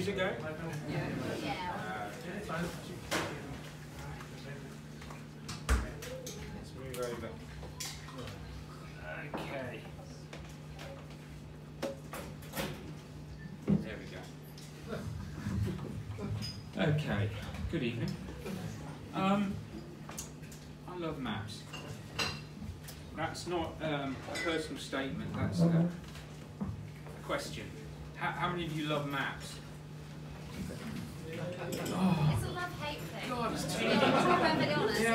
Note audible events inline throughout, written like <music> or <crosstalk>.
music guy? Yeah. Let's move over. Okay. There we go. Okay, good evening. Um, I love maps. That's not um, a personal statement, that's a question. How, how many of you love maps?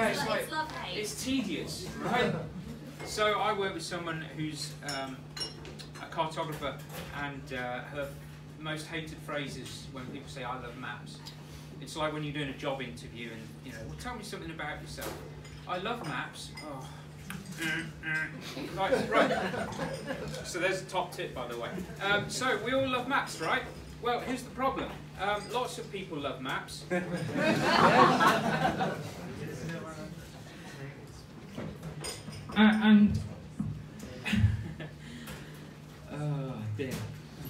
Yeah, it's, it's like- it's. It's tedious, right? so I work with someone who's um, a cartographer, and uh, her most hated phrase is when people say, "I love maps." It's like when you're doing a job interview, and you know, well, tell me something about yourself. I love maps. Oh. right, right. So there's a top tip, by the way. Um, so we all love maps, right? Well, here's the problem. Um, lots of people love maps. <laughs> Uh, and <laughs> oh dear.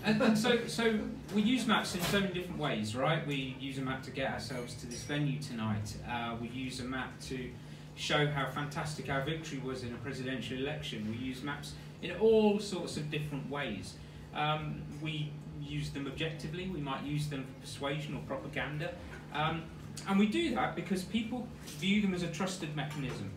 And, and so, so we use maps in so many different ways, right? We use a map to get ourselves to this venue tonight. Uh, we use a map to show how fantastic our victory was in a presidential election. We use maps in all sorts of different ways. Um, we use them objectively. We might use them for persuasion or propaganda. Um, and we do that because people view them as a trusted mechanism.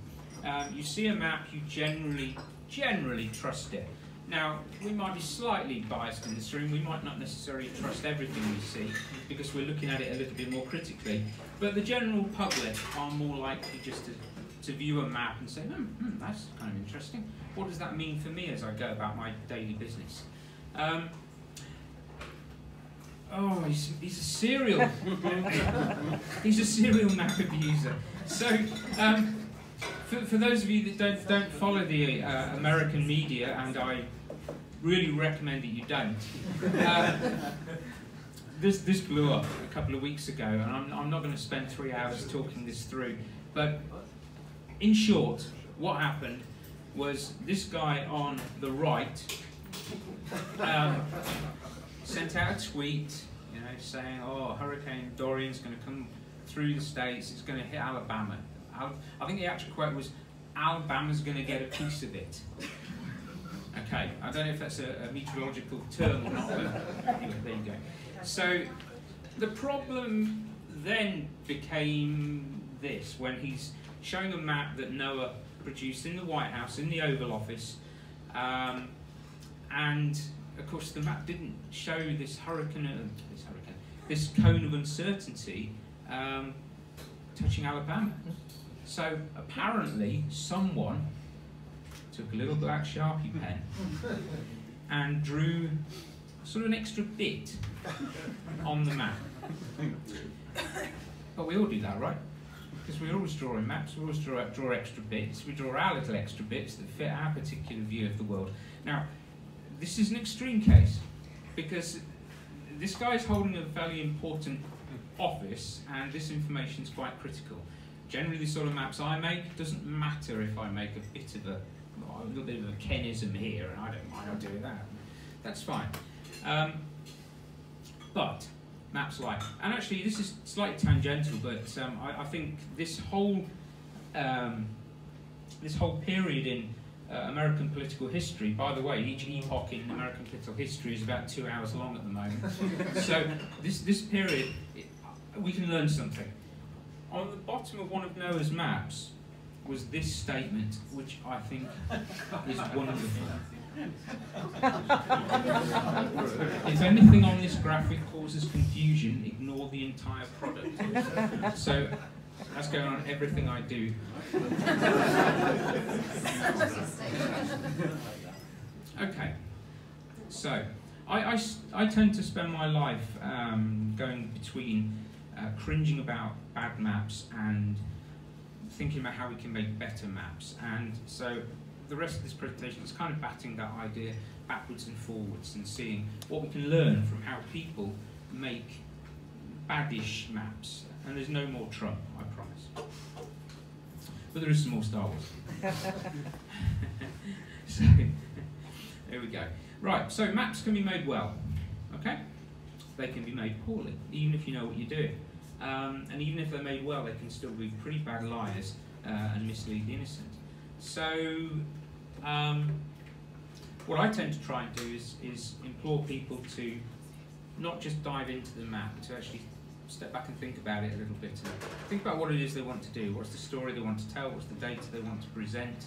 Um, you see a map, you generally, generally trust it. Now, we might be slightly biased in this room, we might not necessarily trust everything we see because we're looking at it a little bit more critically, but the general public are more likely just to, to view a map and say, hmm, hmm, that's kind of interesting. What does that mean for me as I go about my daily business? Um, oh, he's, he's a serial, <laughs> he's a serial map abuser. So, um, for, for those of you that don't don't follow the uh, American media, and I really recommend that you don't, uh, <laughs> this this blew up a couple of weeks ago, and I'm, I'm not going to spend three hours talking this through. But in short, what happened was this guy on the right um, sent out a tweet, you know, saying, "Oh, Hurricane Dorian's going to come through the states. It's going to hit Alabama." I think the actual quote was, "Alabama's going to get a piece of it." Okay, I don't know if that's a, a meteorological term or not, there you go. So the problem then became this when he's showing a map that NOAA produced in the White House, in the Oval Office, um, and of course the map didn't show this hurricane, uh, this hurricane, this cone of uncertainty um, touching Alabama. So apparently someone took a little black sharpie pen and drew sort of an extra bit on the map. But we all do that, right? Because we're always drawing maps, we always draw, draw extra bits, we draw our little extra bits that fit our particular view of the world. Now, this is an extreme case because this guy is holding a very important office and this information is quite critical. Generally, the sort of maps I make doesn't matter if I make a bit of a, a little bit of a Kenism here, and I don't mind, I'll do that. That's fine. Um, but maps like, and actually this is slightly tangential, but um, I, I think this whole um, this whole period in uh, American political history. By the way, each epoch in American political history is about two hours long at the moment. <laughs> so this this period, it, we can learn something. On the bottom of one of NOAA's maps was this statement, which I think is wonderful. if anything on this graphic causes confusion, ignore the entire product. So that's going on everything I do. Okay, so I I tend to spend my life um, going between uh, cringing about bad maps and thinking about how we can make better maps. And so the rest of this presentation is kind of batting that idea backwards and forwards and seeing what we can learn from how people make baddish maps. And there's no more Trump, I promise. But there is some more Star Wars. <laughs> <laughs> so, there we go. Right, so maps can be made well, okay? They can be made poorly, even if you know what you're doing. Um, and even if they're made well, they can still be pretty bad liars uh, and mislead the innocent. So, um, what I tend to try and do is, is implore people to not just dive into the map, to actually step back and think about it a little bit. think about what it is they want to do, what's the story they want to tell, what's the data they want to present,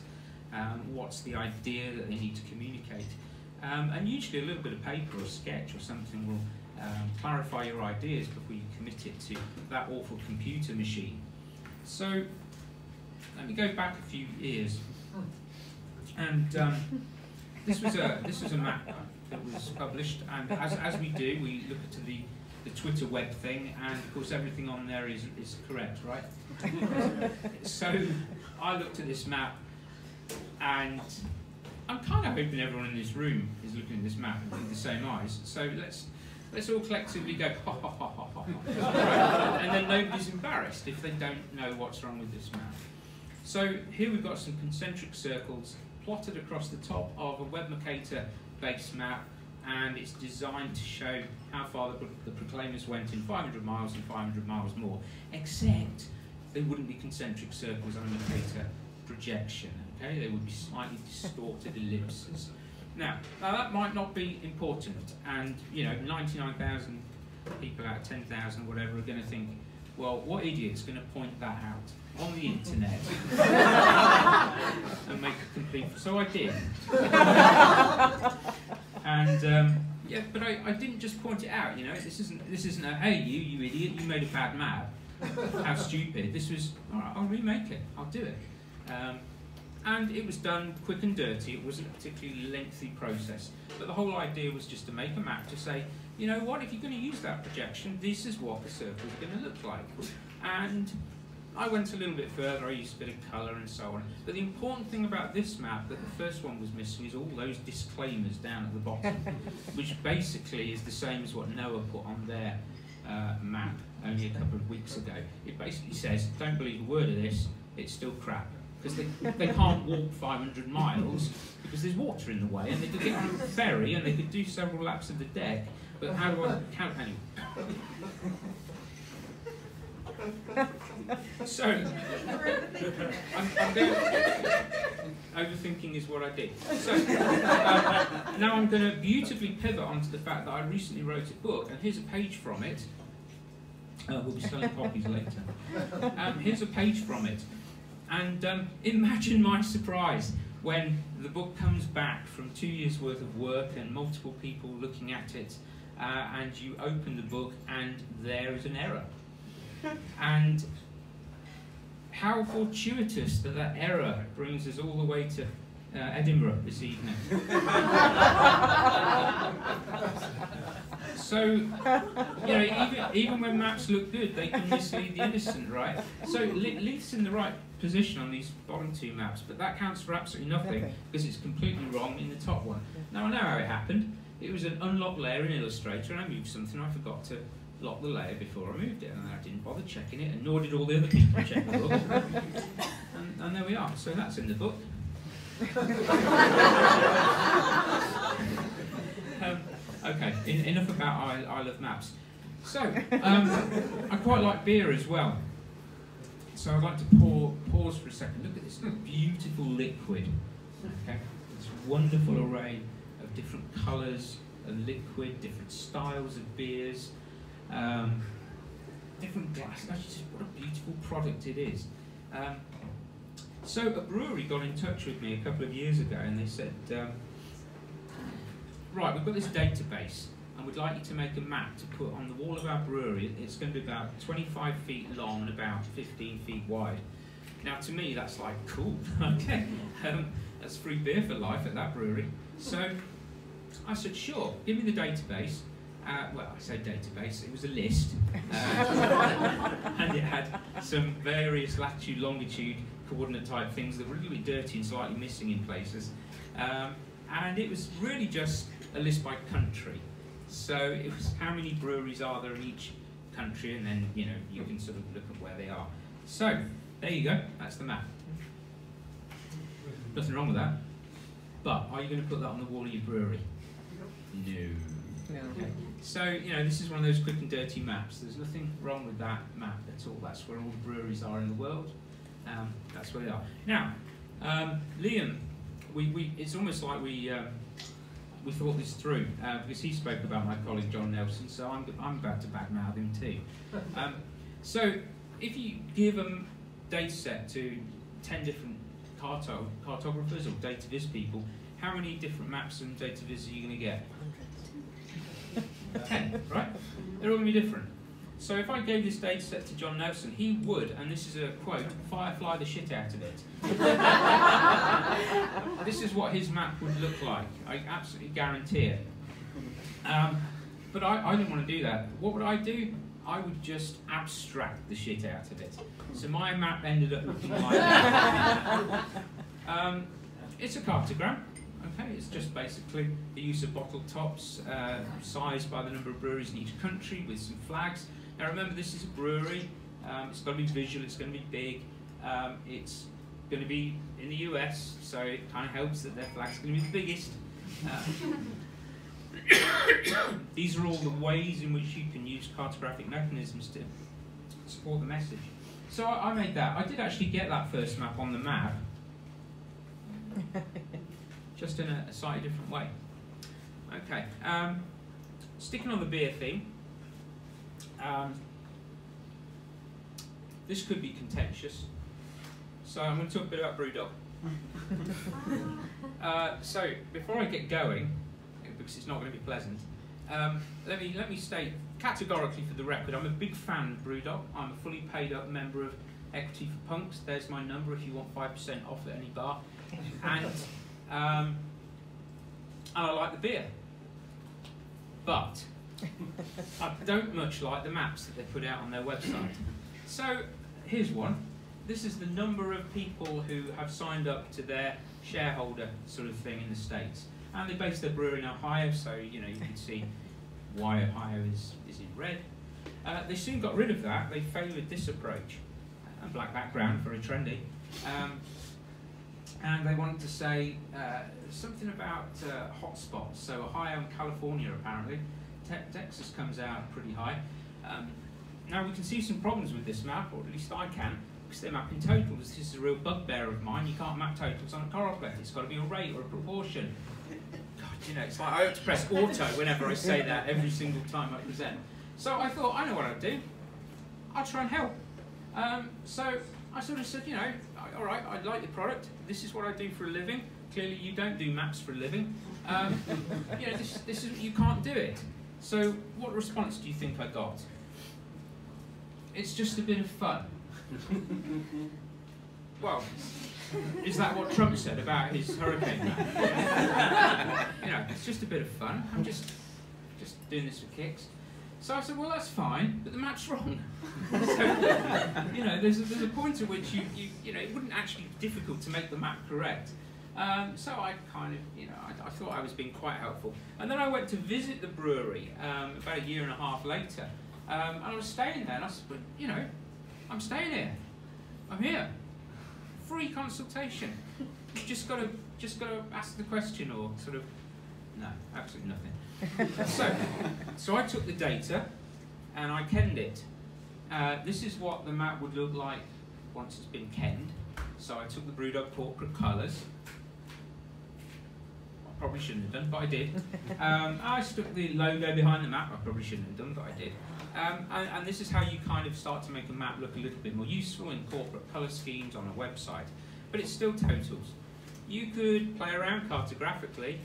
um, what's the idea that they need to communicate. Um, and usually a little bit of paper or sketch or something will um, clarify your ideas before you commit it to that awful computer machine. So let me go back a few years. And um, this was a this was a map that was published, and as, as we do, we look at the the Twitter web thing, and of course everything on there is is correct, right? <laughs> so I looked at this map, and I'm kind of hoping everyone in this room is looking at this map with the same eyes. So let's let's all collectively go ha ha ha ha ha. And then nobody's embarrassed if they don't know what's wrong with this map. So here we've got some concentric circles plotted across the top of a Web Mercator base map and it's designed to show how far the, the Proclaimers went in 500 miles and 500 miles more, except they wouldn't be concentric circles on a Mercator projection, okay? They would be slightly distorted <laughs> ellipses. Now, now, that might not be important, and you know, 99,000 people out of 10,000, whatever, are going to think, well, what idiot's going to point that out on the internet and make a complete... So I did. and um, yeah, but I, I didn't just point it out. You know, this isn't this isn't a hey you you idiot you made a bad map. How stupid. This was all right. I'll remake it. I'll do it. Um, and it was done quick and dirty. It wasn't a particularly lengthy process. But the whole idea was just to make a map to say, you know what, if you're going to use that projection, this is what the circle is going to look like. And I went a little bit further, I used a bit of colour and so on. But the important thing about this map that the first one was missing is all those disclaimers down at the bottom, <laughs> which basically is the same as what NOAA put on their uh, map only a couple of weeks ago. It basically says, don't believe a word of this, it's still crap. Because they, they can't walk 500 miles because there's water in the way, and they could get on a ferry and they could do several laps of the deck. But how do I count anyway? so, I'm, I'm going overthinking is what I did. So, um, now I'm going to beautifully pivot onto the fact that I recently wrote a book, and here's a page from it. Uh, we'll be selling copies later. Um, here's a page from it. And um, imagine my surprise when the book comes back from two years' worth of work and multiple people looking at it, uh, and you open the book and there is an error <laughs> and how fortuitous that that error brings us all the way to uh, Edinburgh this evening. <laughs> so, you know, even, even when maps look good, they can mislead the innocent, right? So, Leith's in the right position on these bottom two maps, but that counts for absolutely nothing because it's completely wrong in the top one. Now, I know how it happened. It was an unlocked layer in Illustrator, and I moved something I forgot to lock the layer before I moved it, and I didn't bother checking it, and nor did all the other people check the book. and, and there we are. So that's in the book. <laughs> okay, in, enough about I, love maps. So, <laughs> um, I quite like beer as well. So I'd like to pour, pause for a second. Look at this beautiful liquid. Okay, this wonderful array of different colours of liquid, different styles of beers. Um, different glass. Just, what a beautiful product it is. Um, so a brewery got in touch with me a couple of years ago and they said, um, right, we've got this database and we'd like you to make a map to put on the wall of our brewery. It's going to be about 25 feet long and about 15 feet wide. Now to me that's like, cool, <laughs> okay, um, that's free beer for life at that brewery. So I said, sure, give me the database uh, well, I say database, it was a list, uh, <laughs> and it had some various latitude, longitude, coordinate type things that were a little bit dirty and slightly missing in places. Um, and it was really just a list by country. So it was how many breweries are there in each country, and then you know you can sort of look at where they are. So there you go, that's the map. Nothing wrong with that. But are you going to put that on the wall of your brewery? No. No. Okay. So, you know, this is one of those quick and dirty maps. There's nothing wrong with that map at all. That's where all the breweries are in the world. Um, that's where they are. Now, Um, Liam, we, we, it's almost like we, um, we thought this through uh, because he spoke about my colleague John Nelson, so I'm, I'm about to badmouth him too. <laughs> Um, so if you give a data set to 10 different carto cartographers or data viz people, how many different maps and data viz are you going to get? <laughs> 10, right? They're all going to be different. So if I gave this data set to John Nelson, he would, and this is a quote, firefly the shit out of it. <laughs> this is what his map would look like. I absolutely guarantee it. Um, but I, I didn't want to do that. What would I do? I would just abstract the shit out of it. So my map ended up looking like that. <laughs> Um, it's a cartogram. Okay, it's just basically the use of bottle tops, uh, sized by the number of breweries in each country with some flags. Now remember, this is a brewery. Um, it's got to be visual. It's going to be big. Um, it's going to be in the US, so it kind of helps that their flag's going to be the biggest. Uh, <coughs> these are all the ways in which you can use cartographic mechanisms to support the message. So I, I made that. I did actually get that first map on the map, <laughs> just in a, a slightly different way. Okay, um, sticking on the beer theme. Um, this could be contentious, so I'm going to talk a bit about Brewdog. <laughs> uh, so before I get going, because it's not going to be pleasant, um, let me let me state categorically for the record, I'm a big fan of Brewdog. I'm a fully paid up member of Equity for Punks. There's my number if you want five percent off at any bar, and um, and I like the beer, but I don't much like the maps that they put out on their website. So here's one. This is the number of people who have signed up to their shareholder sort of thing in the States. And they base their brewery in Ohio, so you know you can see why Ohio is, is in red. Uh, they soon got rid of that. They favoured this approach. A black background, very trendy. Um, and they wanted to say uh, something about uh, hotspots. So Ohio and California, apparently, te Texas comes out pretty high. Um, now we can see some problems with this map, or at least I can, because they're mapping totals. This is a real bugbear of mine. You can't map totals on a Choropleth. It's got to be a rate or a proportion. God, you know, it's like I have to press auto whenever I say that every single time I present. So I thought, I know what I'd do. I'll try and help. Um, so I sort of said, you know, all right, I like the product. This is what I do for a living. Clearly, you don't do maps for a living. Um, <laughs> you know, this, this is you can't do it. So, what response do you think I got? It's just a bit of fun. <laughs> well, is that what Trump said about his hurricane <laughs> you know, it's just a bit of fun. I'm just just doing this for kicks. So I said, well, that's fine, but the map's wrong. <laughs> so, you know, there's a, there's a point at which you, you, you know, it wouldn't actually be difficult to make the map correct. Um, so I kind of, you know, I, I, thought I was being quite helpful. And then I went to visit the brewery um, about a year and a half later. Um, and I was staying there, and I said, but, you know, I'm staying here. I'm here. Free consultation. You just got to just got to ask the question or sort of, no, absolutely nothing <laughs> so, so I took the data and I kenned it. Uh, this is what the map would look like once it's been kenned. So I took the Brewdog corporate colours. Probably shouldn't have done, but I did. <laughs> Um, I stuck the logo behind the map. I probably shouldn't have done, but I did. Um, and, and, this is how you kind of start to make a map look a little bit more useful in corporate colour schemes on a website. But it's still totals. You could play around cartographically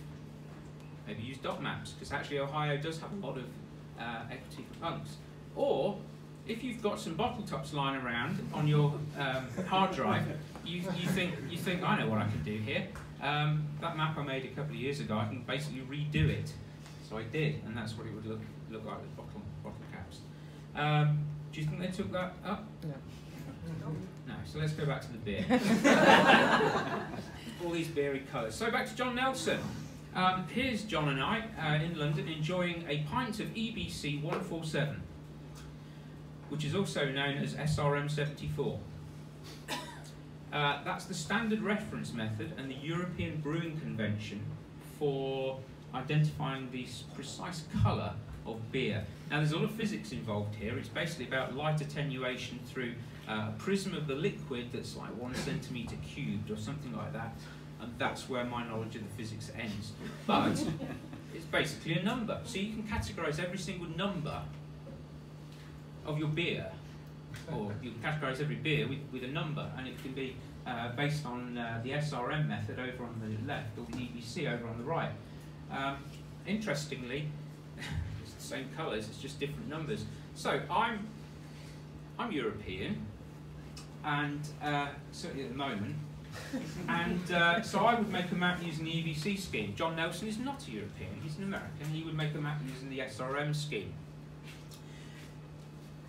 maybe use dot maps, because actually Ohio does have a lot of uh, equity for punks. Or, if you've got some bottle tops lying around on your um, hard drive, you, you, think, you think, I know what I can do here. Um, that map I made a couple of years ago, I can basically redo it. So I did, and that's what it would look, look like with bottle, bottle caps. Um, do you think they took that up? No. No, so let's go back to the beer. <laughs> All these beery colours. So back to John Nelson. Um, here's John and I uh, in London enjoying a pint of EBC 147, which is also known as SRM 74. Uh, that's the standard reference method and the European Brewing Convention for identifying the precise colour of beer. Now there's a lot of physics involved here. It's basically about light attenuation through uh, a prism of the liquid that's like one centimetre cubed or something like that, and that's where my knowledge of the physics ends. But <laughs> it's basically a number. So you can categorise every single number of your beer, or you can categorise every beer with, with a number, and it can be uh, based on uh, the SRM method over on the left, or the EBC over on the right. Um, interestingly, <laughs> it's the same colours, it's just different numbers. So I'm, I'm European, and uh, certainly at the moment, <laughs> and uh, so I would make a map using the EBC scheme. John Nelson is not a European, he's an American. He would make a map using the SRM scheme.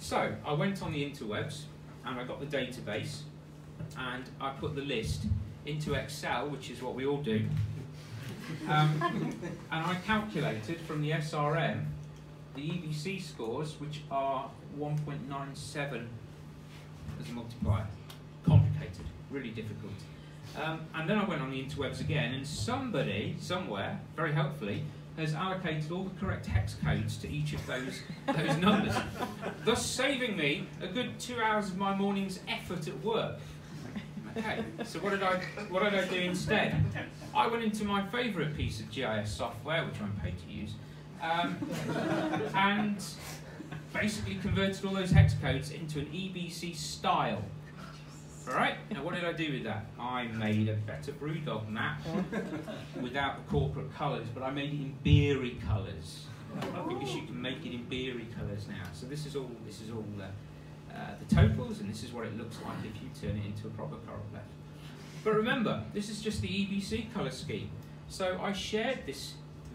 So I went on the interwebs and I got the database and I put the list into Excel, which is what we all do. Um, and I calculated from the SRM the EBC scores, which are 1.97 as a multiplier. Complicated, really difficult. Um, and then I went on the interwebs again, and somebody, somewhere, very helpfully, has allocated all the correct hex codes to each of those, those numbers, thus saving me a good two hours of my morning's effort at work. Okay, so what did I what did I do instead? I went into my favourite piece of GIS software, which I'm paid to use, um, and basically converted all those hex codes into an EBC style. Alright, now what did I do with that? I made a better Brewdog map <laughs> without the corporate colours, but I made it in beery colours. Because you can make it in beery colours now. So this is all this is all uh, uh, the totals, and this is what it looks like if you turn it into a proper choropleth. But remember, this is just the EBC colour scheme. So I shared this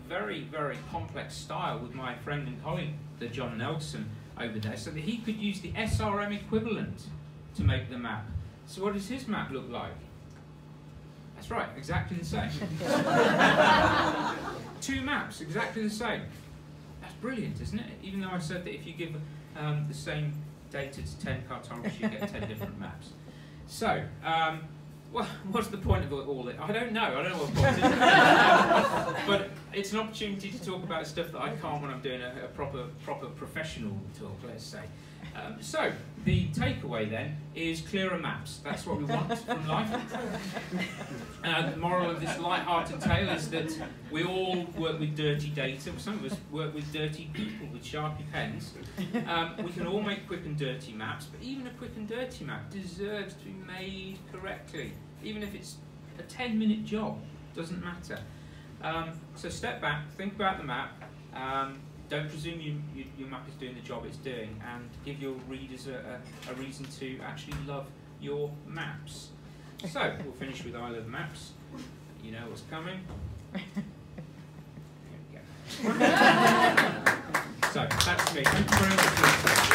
very, very complex style with my friend and colleague, the John Nelson, over there, so that he could use the SRM equivalent to make the map. So what does his map look like? That's right, exactly the same. <laughs> Two maps, exactly the same. That's brilliant, isn't it? Even though I said that if you give um, the same data to 10 cartographers, you get 10 different maps. So, um, well, <laughs> what's the point of all this? I don't know. I don't know what the point is. <laughs> but it's an opportunity to talk about stuff that I can't when I'm doing a, a proper, proper professional talk, let's say. Um, so, the takeaway then is clearer maps. That's what we want from life. Uh, the moral of this light-hearted tale is that we all work with dirty data. Some of us work with dirty people with Sharpie pens. Um, we can all make quick and dirty maps, but even a quick and dirty map deserves to be made correctly. Even if it's a 10-minute job, doesn't matter. Um, so step back, think about the map. Um, don't presume you, you, your map is doing the job it's doing and give your readers a, a, a reason to actually love your maps. So, <laughs> we'll finish with I love maps. You know what's coming. <laughs> <laughs> so, that's me.